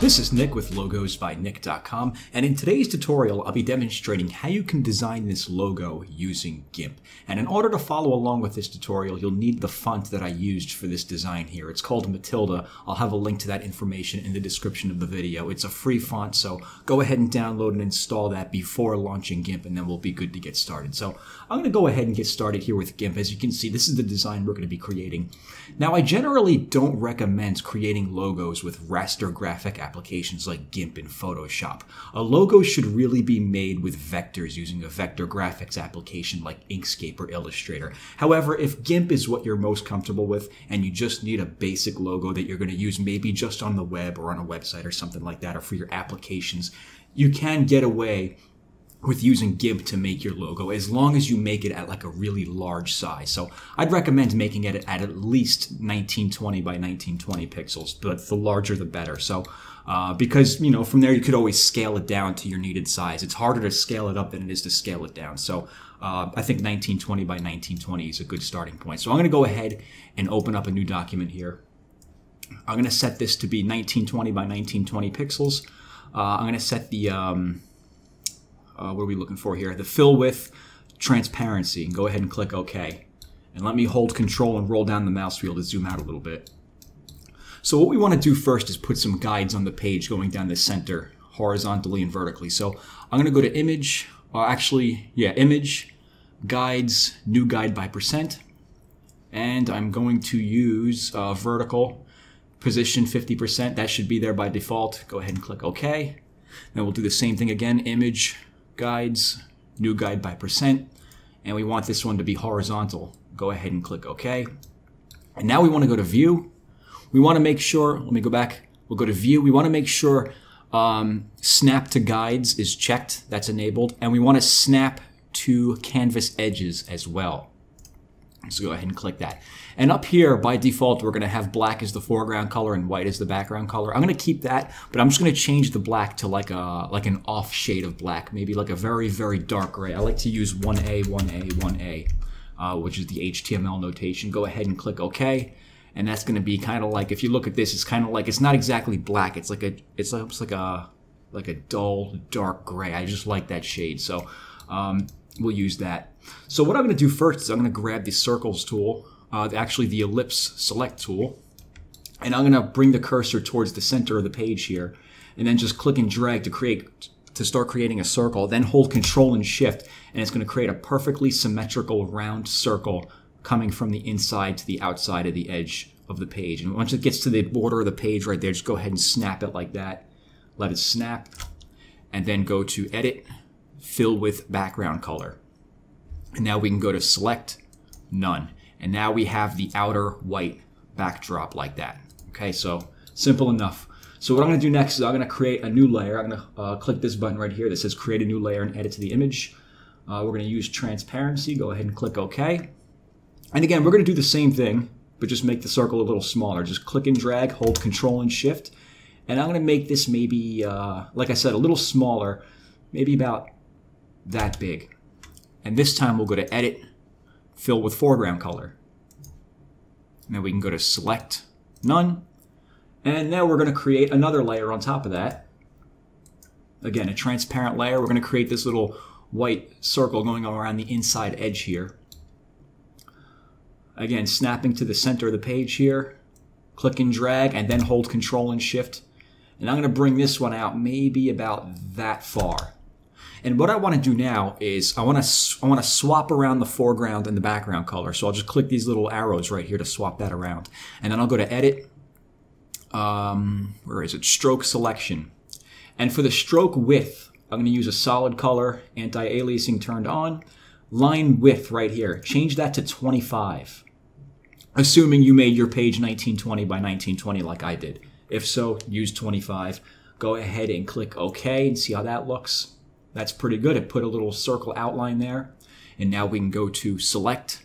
This is Nick with logosbynick.com and in today's tutorial I'll be demonstrating how you can design this logo using GIMP. And in order to follow along with this tutorial you'll need the font that I used for this design here. It's called Mattilda. I'll have a link to that information in the description of the video. It's a free font so go ahead and download and install that before launching GIMP and then we'll be good to get started. So I'm going to go ahead and get started here with GIMP. As you can see this is the design we're going to be creating. Now I generally don't recommend creating logos with raster graphic applications like GIMP and Photoshop. A logo should really be made with vectors using a vector graphics application like Inkscape or Illustrator. However, if GIMP is what you're most comfortable with and you just need a basic logo that you're going to use maybe just on the web or on a website or something like that or for your applications, you can get away with using GIMP to make your logo as long as you make it at like a really large size. So I'd recommend making it at at least 1920 by 1920 pixels, but the larger the better. So uh, because you know from there you could always scale it down to your needed size. It's harder to scale it up than it is to scale it down. So uh, I think 1920 by 1920 is a good starting point. So I'm going to go ahead and open up a new document here. I'm going to set this to be 1920 by 1920 pixels. Uh, I'm going to set the um, uh, what are we looking for here? The fill width transparency. Go ahead and click OK. And let me hold control and roll down the mouse wheel to zoom out a little bit. So what we want to do first is put some guides on the page going down the center horizontally and vertically. So I'm going to go to image, or actually, yeah, image, guides, new guide by percent. And I'm going to use uh, vertical position 50%. That should be there by default. Go ahead and click OK. Then we'll do the same thing again, image, guides, new guide by percent, and we want this one to be horizontal. Go ahead and click OK. And now we want to go to view. We want to make sure, let me go back, we'll go to view. We want to make sure um, snap to guides is checked, that's enabled, and we want to snap to canvas edges as well. So go ahead and click that. And up here, by default, we're going to have black as the foreground color and white as the background color. I'm going to keep that, but I'm just going to change the black to like a like an off shade of black, maybe like a very, very dark gray. I like to use 1A, 1A, 1A, uh, which is the HTML notation. Go ahead and click OK. And that's going to be kind of like, if you look at this, it's kind of like, it's not exactly black. It's like a, it's almost like a, like a dull, dark gray. I just like that shade. So um, we'll use that. So what I'm going to do first is I'm going to grab the circles tool, uh, actually the ellipse select tool, and I'm going to bring the cursor towards the center of the page here, and then just click and drag to create to start creating a circle. Then hold Control and Shift, and it's going to create a perfectly symmetrical round circle coming from the inside to the outside of the edge of the page. And once it gets to the border of the page right there, just go ahead and snap it like that. Let it snap, and then go to Edit, Fill with Background Color. And now we can go to select none. And now we have the outer white backdrop like that. Okay, so simple enough. So what I'm going to do next is I'm going to create a new layer. I'm going to uh, click this button right here that says create a new layer and edit to the image. Uh, we're going to use transparency. Go ahead and click OK. And again, we're going to do the same thing, but just make the circle a little smaller. Just click and drag, hold Control and Shift. And I'm going to make this maybe, uh, like I said, a little smaller, maybe about that big. And this time we'll go to Edit, Fill with Foreground Color. And then we can go to Select, None. And now we're going to create another layer on top of that. Again, a transparent layer. We're going to create this little white circle going around the inside edge here. Again, snapping to the center of the page here. Click and drag, and then hold Control and Shift. And I'm going to bring this one out maybe about that far. And what I want to do now is I want to I want to swap around the foreground and the background color. So I'll just click these little arrows right here to swap that around. And then I'll go to Edit. Um, where is it? Stroke Selection. And for the stroke width, I'm going to use a solid color, anti-aliasing turned on. Line width right here, change that to 25. Assuming you made your page 1920 by 1920 like I did. If so, use 25. Go ahead and click OK and see how that looks. That's pretty good. It put a little circle outline there. And now we can go to select,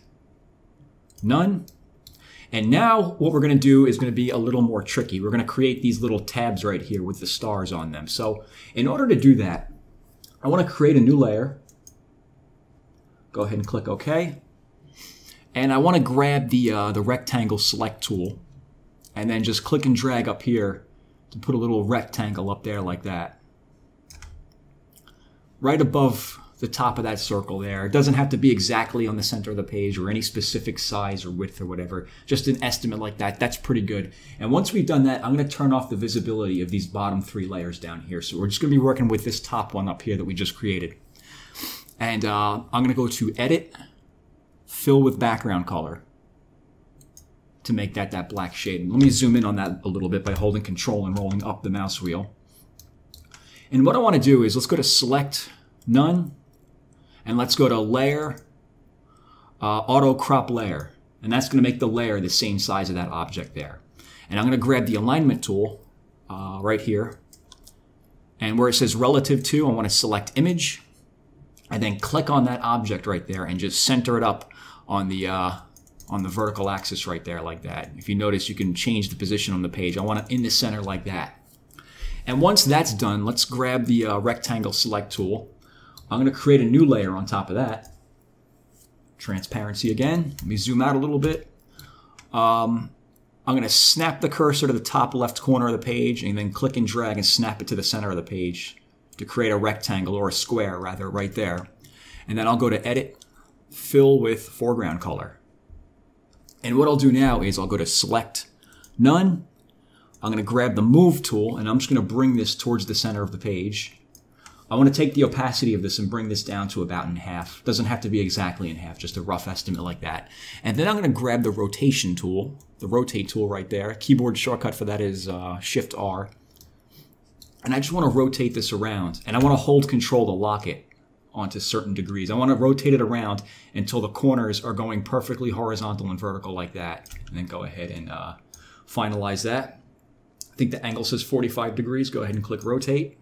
none. And now what we're going to do is going to be a little more tricky. We're going to create these little tabs right here with the stars on them. So in order to do that, I want to create a new layer. Go ahead and click OK. And I want to grab the, uh, the rectangle select tool and then just click and drag up here to put a little rectangle up there like that. Right above the top of that circle there. It doesn't have to be exactly on the center of the page or any specific size or width or whatever. Just an estimate like that. That's pretty good. And once we've done that, I'm going to turn off the visibility of these bottom three layers down here. So we're just going to be working with this top one up here that we just created. And uh, I'm going to go to Edit, Fill with Background Color to make that that black shade. Let me zoom in on that a little bit by holding Control and rolling up the mouse wheel. And what I want to do is let's go to Select None, and let's go to Layer, uh, Auto Crop Layer. And that's going to make the layer the same size of that object there. And I'm going to grab the Alignment tool uh, right here. And where it says Relative to, I want to select Image, and then click on that object right there and just center it up on the uh, on the vertical axis right there like that. If you notice, you can change the position on the page. I want it in the center like that. And once that's done, let's grab the uh, rectangle select tool. I'm going to create a new layer on top of that. Transparency again. Let me zoom out a little bit. Um, I'm going to snap the cursor to the top left corner of the page and then click and drag and snap it to the center of the page to create a rectangle or a square rather right there. And then I'll go to edit, fill with foreground color. And what I'll do now is I'll go to select none. I'm going to grab the move tool and I'm just going to bring this towards the center of the page. I want to take the opacity of this and bring this down to about in half. Doesn't have to be exactly in half, just a rough estimate like that. And then I'm going to grab the rotation tool, the rotate tool right there. Keyboard shortcut for that is uh, Shift R. And I just want to rotate this around and I want to hold control to lock it onto certain degrees. I want to rotate it around until the corners are going perfectly horizontal and vertical like that. And then go ahead and uh, finalize that. Think the angle says 45 degrees. Go ahead and click rotate.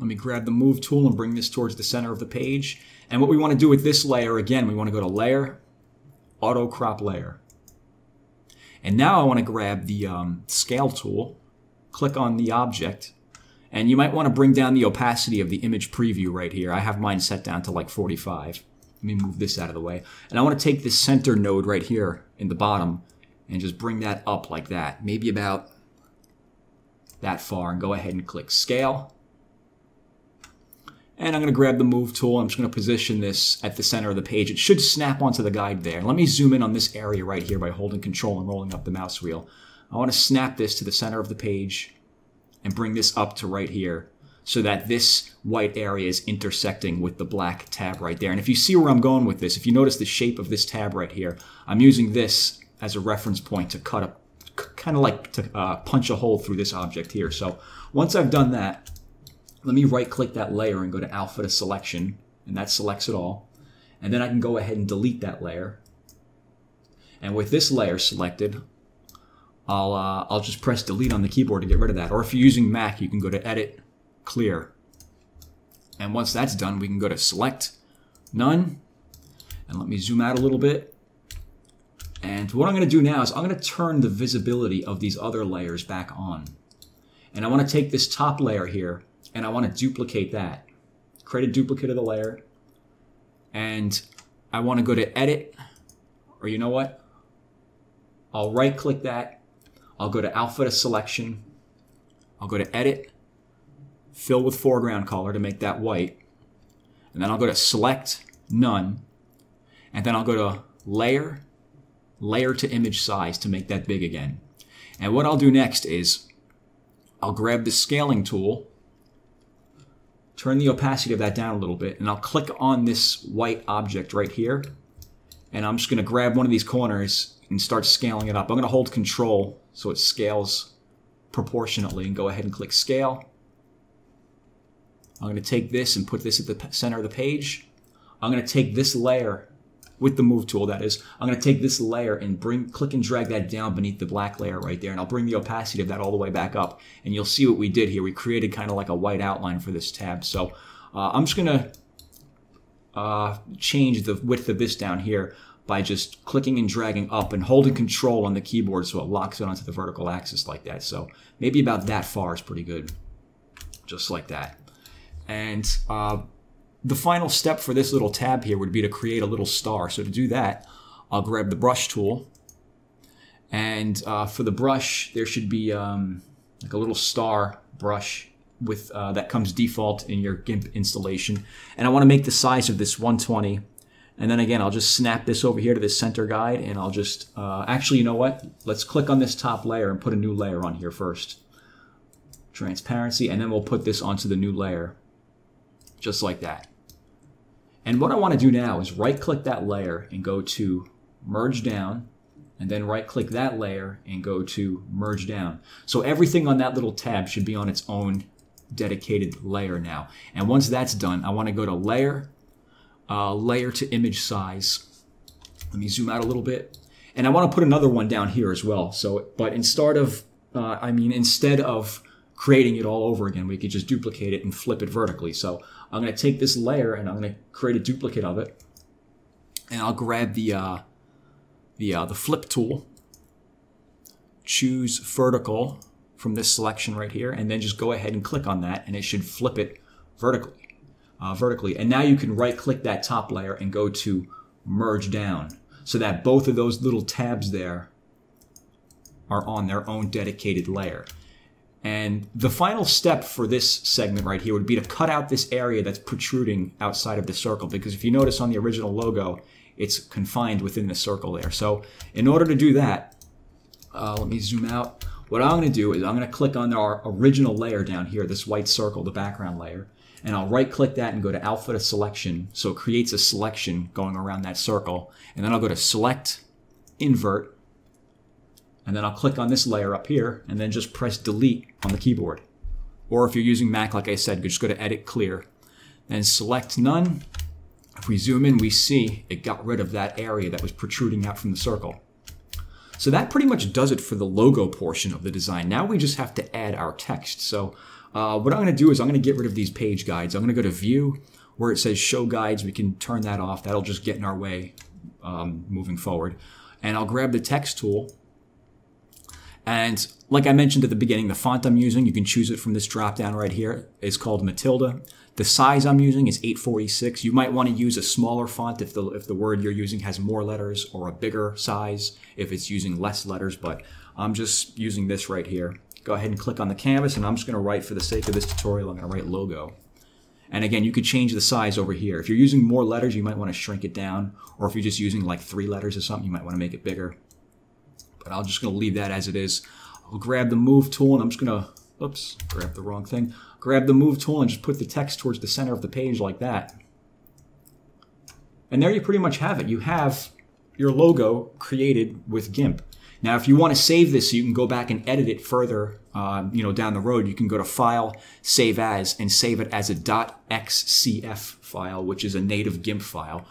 Let me grab the move tool and bring this towards the center of the page. And what we want to do with this layer, again, we want to go to layer, auto crop layer. And now I want to grab the um, scale tool, click on the object, and you might want to bring down the opacity of the image preview right here. I have mine set down to like 45. Let me move this out of the way. And I want to take this center node right here in the bottom and just bring that up like that. Maybe about that far and go ahead and click scale. And I'm going to grab the move tool. I'm just going to position this at the center of the page. It should snap onto the guide there. Let me zoom in on this area right here by holding control and rolling up the mouse wheel. I want to snap this to the center of the page and bring this up to right here so that this white area is intersecting with the black tab right there. And if you see where I'm going with this, if you notice the shape of this tab right here, I'm using this as a reference point to cut a kind of like to uh, punch a hole through this object here. So once I've done that, let me right click that layer and go to alpha to selection, and that selects it all. And then I can go ahead and delete that layer. And with this layer selected, I'll, uh, I'll just press delete on the keyboard to get rid of that. Or if you're using Mac, you can go to edit, clear. And once that's done, we can go to select, none. And let me zoom out a little bit. And what I'm going to do now is I'm going to turn the visibility of these other layers back on. And I want to take this top layer here and I want to duplicate that. Create a duplicate of the layer. And I want to go to edit, or you know what? I'll right click that I'll go to alpha to selection. I'll go to edit, fill with foreground color to make that white. And then I'll go to select none. And then I'll go to layer, layer to image size to make that big again. And what I'll do next is I'll grab the scaling tool, turn the opacity of that down a little bit, and I'll click on this white object right here. And I'm just going to grab one of these corners and start scaling it up. I'm going to hold control so it scales proportionately and go ahead and click scale. I'm going to take this and put this at the center of the page. I'm going to take this layer with the move tool that is. I'm going to take this layer and bring click and drag that down beneath the black layer right there and I'll bring the opacity of that all the way back up and you'll see what we did here. We created kind of like a white outline for this tab. So uh, I'm just going to uh, change the width of this down here by just clicking and dragging up and holding control on the keyboard so it locks it onto the vertical axis like that. So maybe about that far is pretty good, just like that. And uh, the final step for this little tab here would be to create a little star. So to do that, I'll grab the brush tool And uh, for the brush, there should be um, like a little star brush with uh, that comes default in your GIMP installation. And I want to make the size of this 120. And then again, I'll just snap this over here to this center guide and I'll just, uh, actually, you know what? Let's click on this top layer and put a new layer on here first. Transparency, and then we'll put this onto the new layer, just like that. And what I want to do now is right click that layer and go to merge down and then right click that layer and go to merge down. So everything on that little tab should be on its own dedicated layer now. And once that's done, I want to go to layer, uh, layer to image size. Let me zoom out a little bit. And I want to put another one down here as well. So, but instead of, uh, I mean, instead of creating it all over again, we could just duplicate it and flip it vertically. So I'm going to take this layer and I'm going to create a duplicate of it. And I'll grab the, uh, the, uh, the flip tool, choose vertical, from this selection right here, and then just go ahead and click on that, and it should flip it vertically. Uh, vertically. And now you can right click that top layer and go to merge down so that both of those little tabs there are on their own dedicated layer. And the final step for this segment right here would be to cut out this area that's protruding outside of the circle. Because if you notice on the original logo, it's confined within the circle there. So in order to do that, uh, let me zoom out. What I'm going to do is I'm going to click on our original layer down here, this white circle, the background layer, and I'll right click that and go to alpha to selection. So it creates a selection going around that circle. And then I'll go to select, invert, and then I'll click on this layer up here and then just press delete on the keyboard. Or if you're using Mac, like I said, just go to edit clear. Then select none. If we zoom in, we see it got rid of that area that was protruding out from the circle. So that pretty much does it for the logo portion of the design. Now we just have to add our text. So uh, what I'm going to do is I'm going to get rid of these page guides. I'm going to go to view where it says show guides. We can turn that off. That'll just get in our way um, moving forward. And I'll grab the text tool. And like I mentioned at the beginning, the font I'm using, you can choose it from this drop down right here, is called Mattilda. The size I'm using is 846. You might want to use a smaller font if the, if the word you're using has more letters or a bigger size if it's using less letters, but I'm just using this right here. Go ahead and click on the canvas and I'm just going to write for the sake of this tutorial, I'm going to write logo. And again, you could change the size over here. If you're using more letters, you might want to shrink it down. Or if you're just using like three letters or something, you might want to make it bigger. But I'm just going to leave that as it is. I'll grab the move tool and I'm just going to, oops, grab the wrong thing grab the move tool and just put the text towards the center of the page like that. And there you pretty much have it. You have your logo created with GIMP. Now, if you want to save this you can go back and edit it further, uh, you know, down the road, you can go to File, Save As, and save it as a .xcf file, which is a native GIMP file.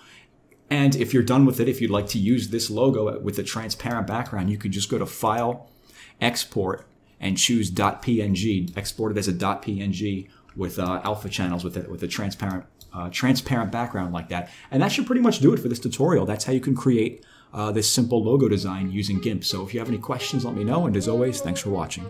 And if you're done with it, if you'd like to use this logo with a transparent background, you could just go to File, Export, and choose .png, export it as a .png with uh, alpha channels with a, with a transparent uh, transparent background like that. And that should pretty much do it for this tutorial. That's how you can create uh, this simple logo design using GIMP. So if you have any questions, let me know. And as always, thanks for watching.